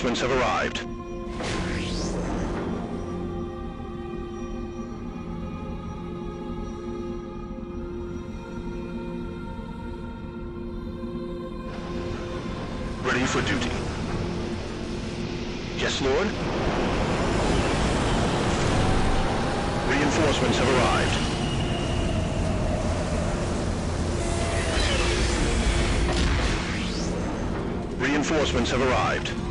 Reinforcements have arrived. Ready for duty. Yes, Lord? Reinforcements have arrived. Reinforcements have arrived.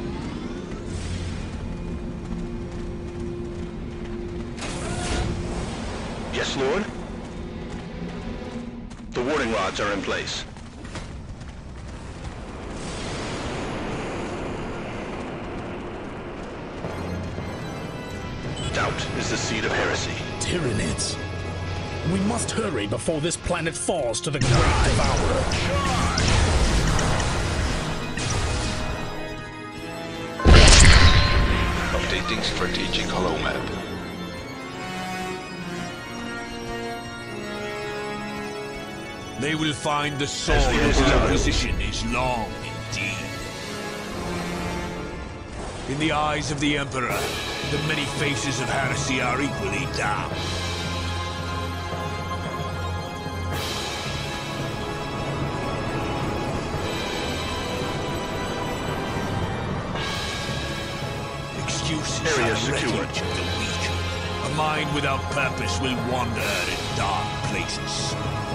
Yes, Lord? The warning rods are in place. Doubt is the seed of heresy. Tyranids. We must hurry before this planet falls to the Great Devourer. Updating strategic holo map. They will find the sword the of Emperor position is long indeed. In the eyes of the Emperor, the many faces of heresy are equally. Excuses Area secured. the weak. A mind without purpose will wander in dark places.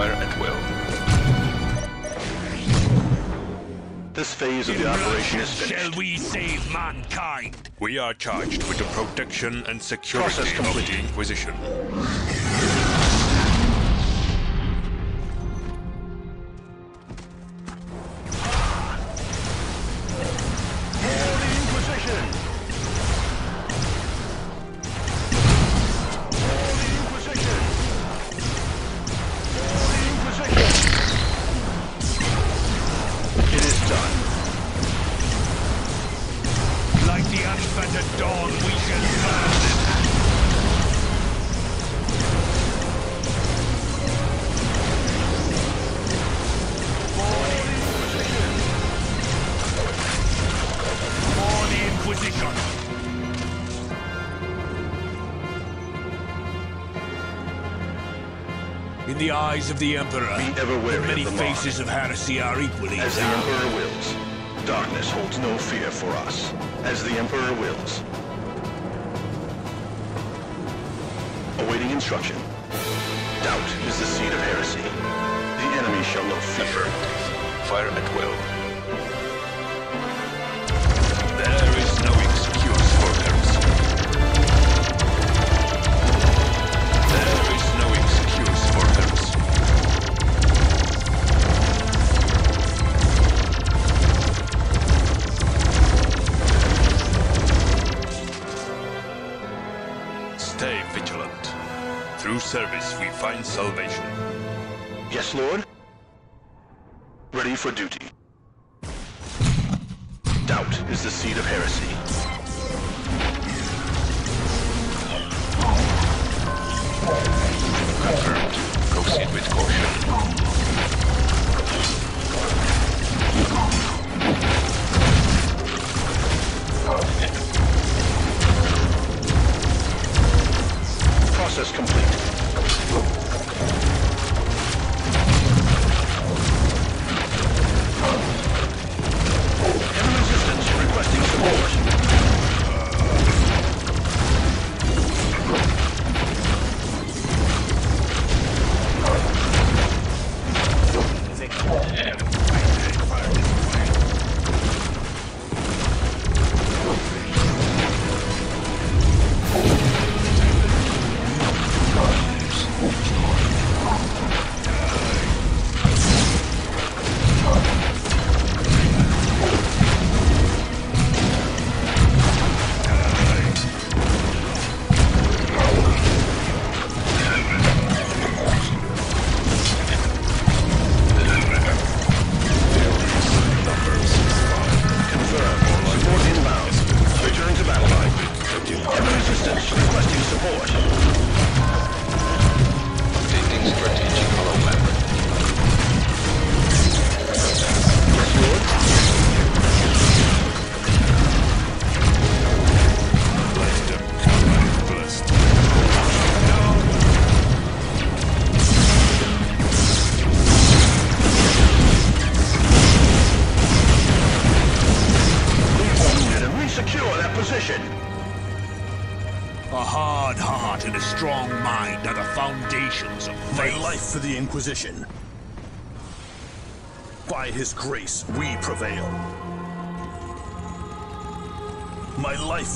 Fire at will. This phase of the operation is Shall we save mankind? We are charged with the protection and security of the Inquisition. In the eyes of the Emperor, Be ever wary the many of the mark. faces of heresy are equally As the. Emperor wills. Darkness holds no fear for us. As the Emperor wills. Awaiting instruction. Doubt is the seed of heresy. The enemy shall know fear. Fire at will. Find salvation. Yes, Lord? Ready for duty. Doubt is the seed of heresy.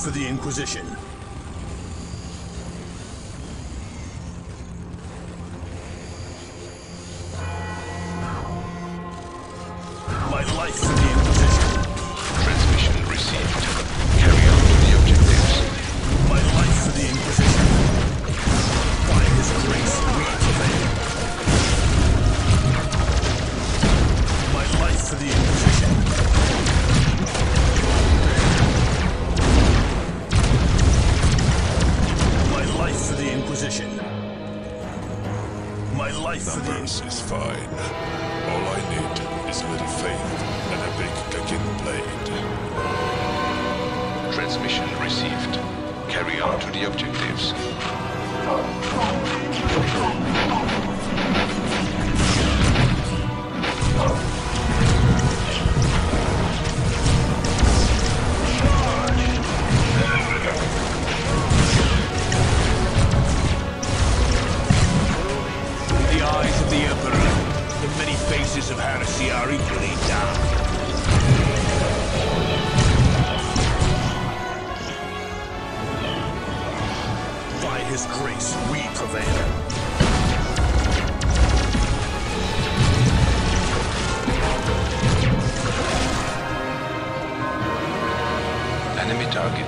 for the Inquisition. My life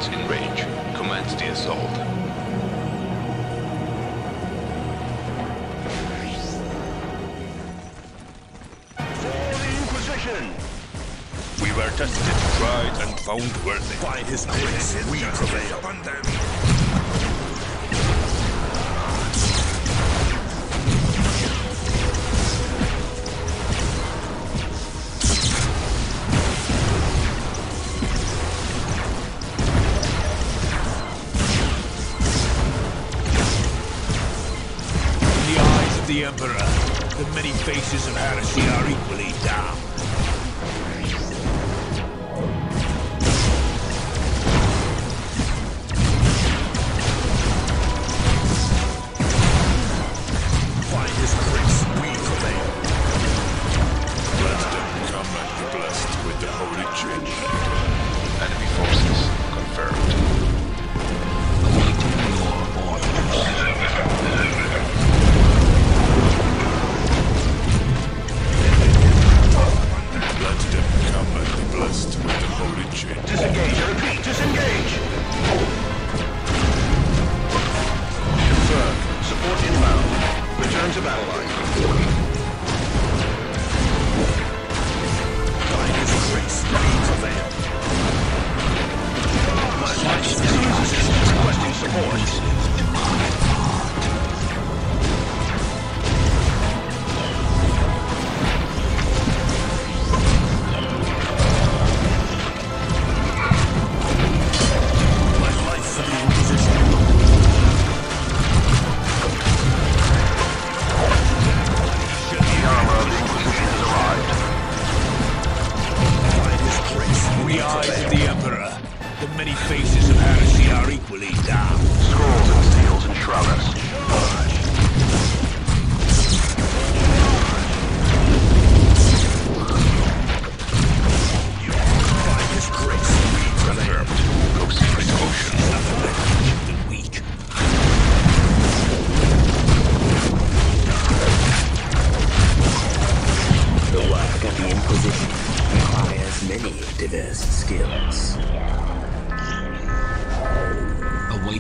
In range. Commence the assault. For the Inquisition! We were tested, tried, and found worthy. By His grace, we prevail. the Emperor. The many faces of heresy are equally damned.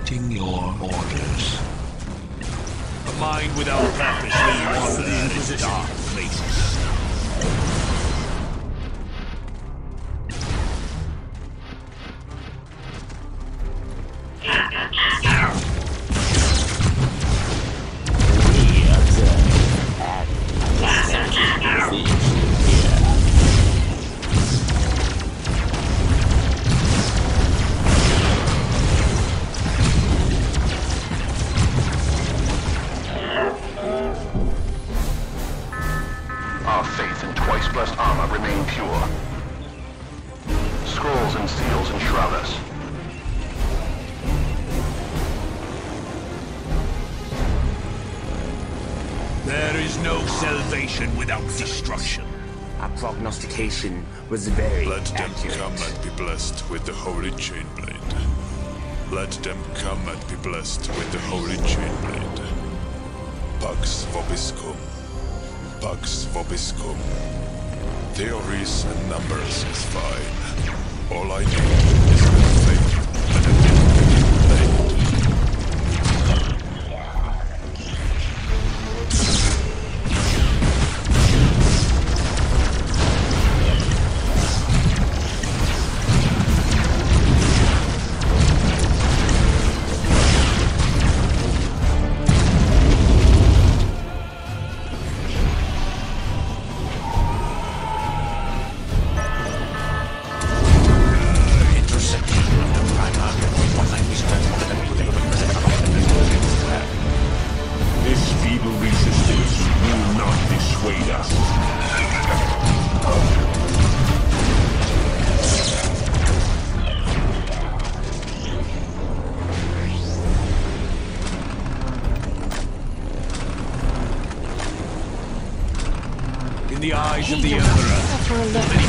awaiting your orders. A mind without purpose leads to the dark places. was very Let accurate. them come and be blessed with the holy chainblade. Let them come and be blessed with the holy chainblade. Pax vobiscum. Pax vobiscum. Theories and numbers is fine. All I need is good faith. eyes of the Emperor.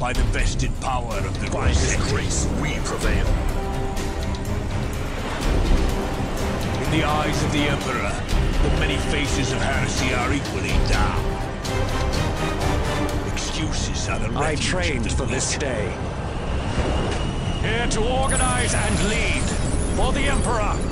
By the vested power of the Rosette. grace, we prevail. In the eyes of the Emperor, the many faces of heresy are equally down. Excuses are the I refuge of trained the for this day. Here to organize and lead for the Emperor.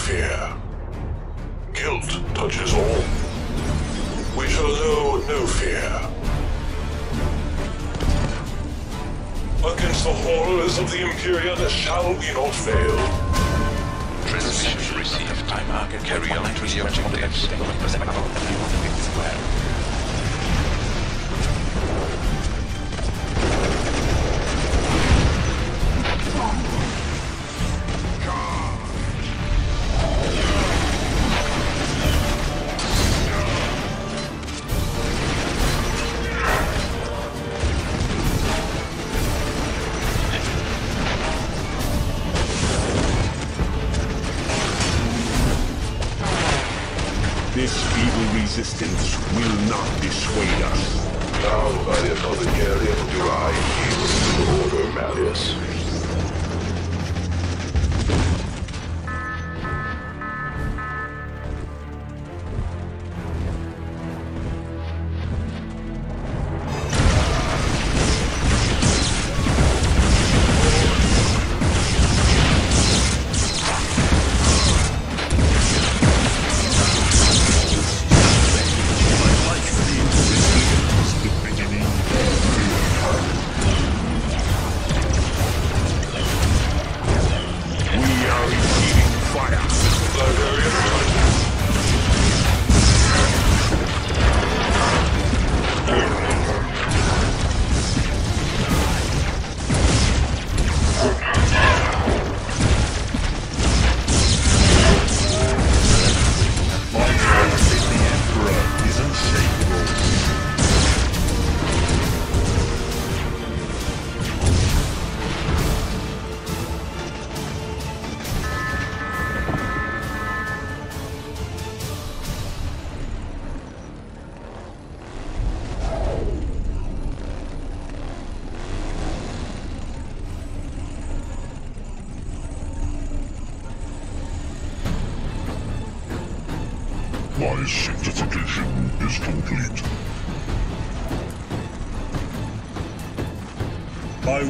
Fear. Guilt touches all. We shall know no fear. Against the horrors of the Imperium shall we not fail. Transmission received. Carry on to the objectives.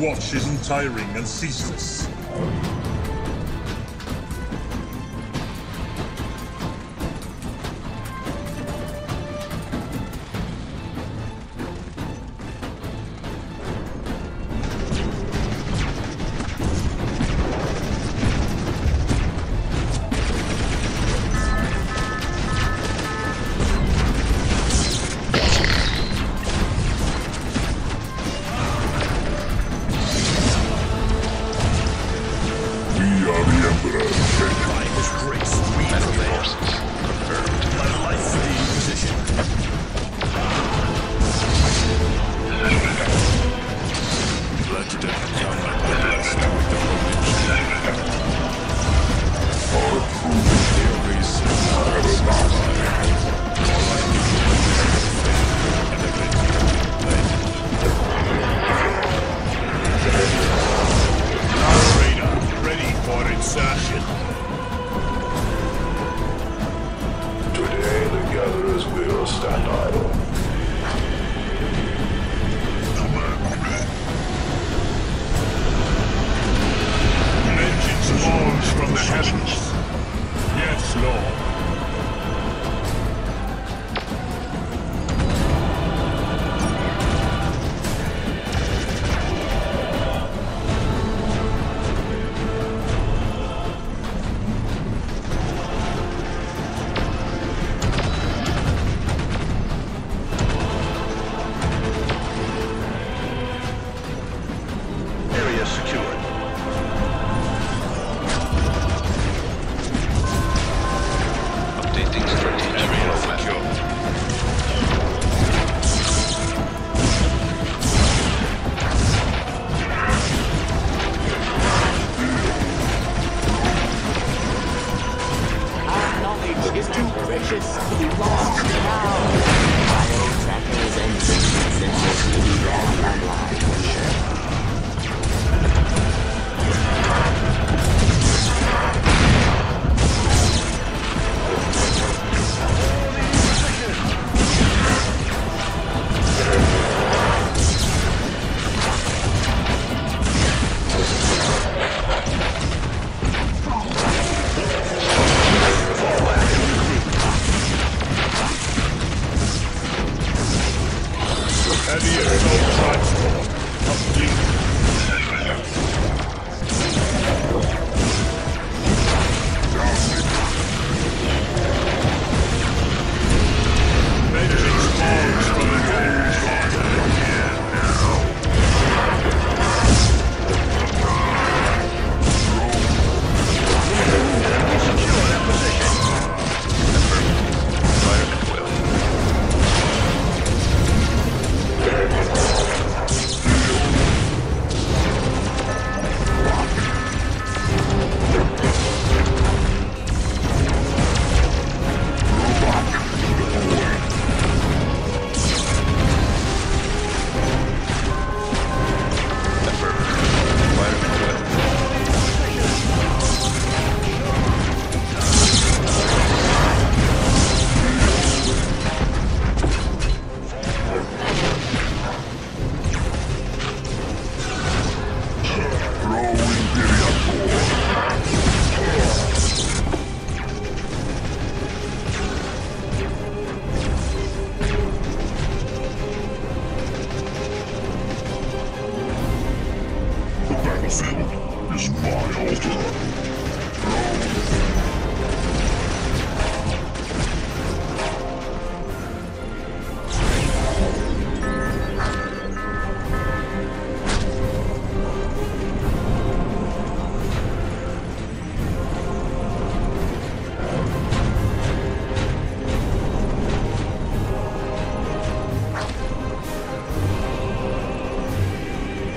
watch is untiring and ceaseless. the Emperor. By his grace, we prevail.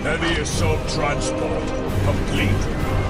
Heavy assault transport complete.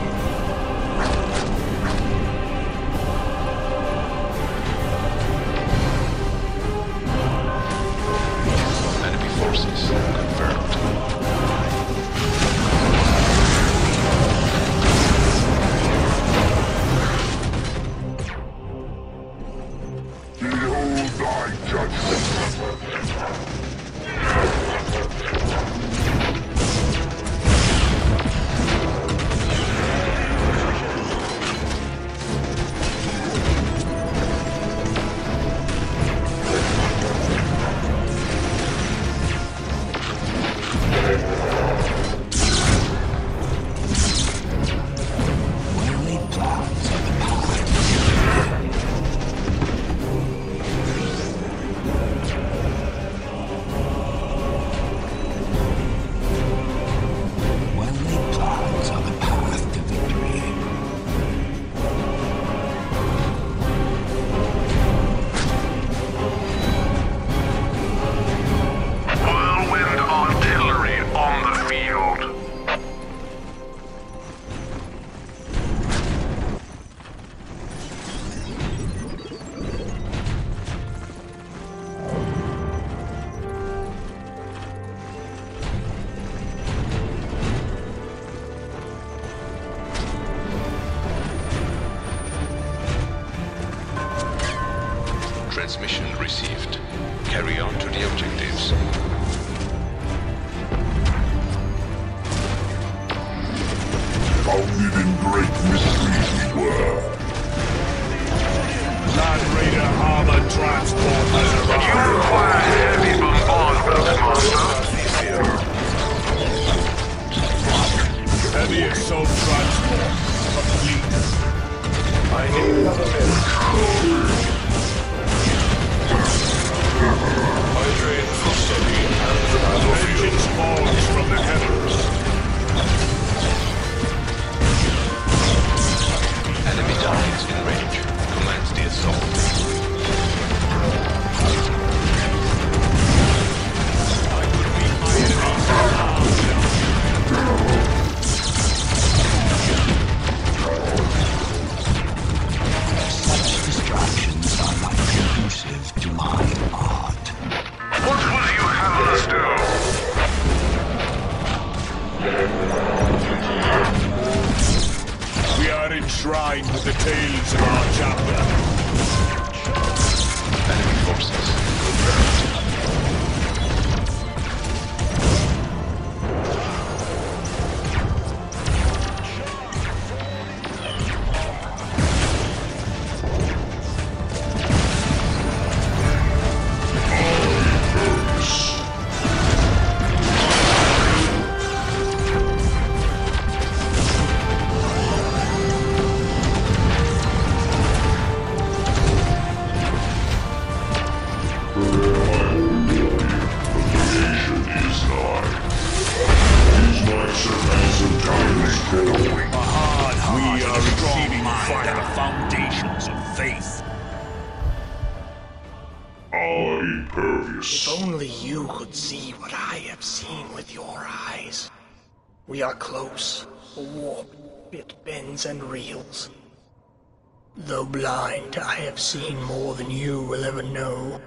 and reels. Though blind, I have seen more than you will ever know.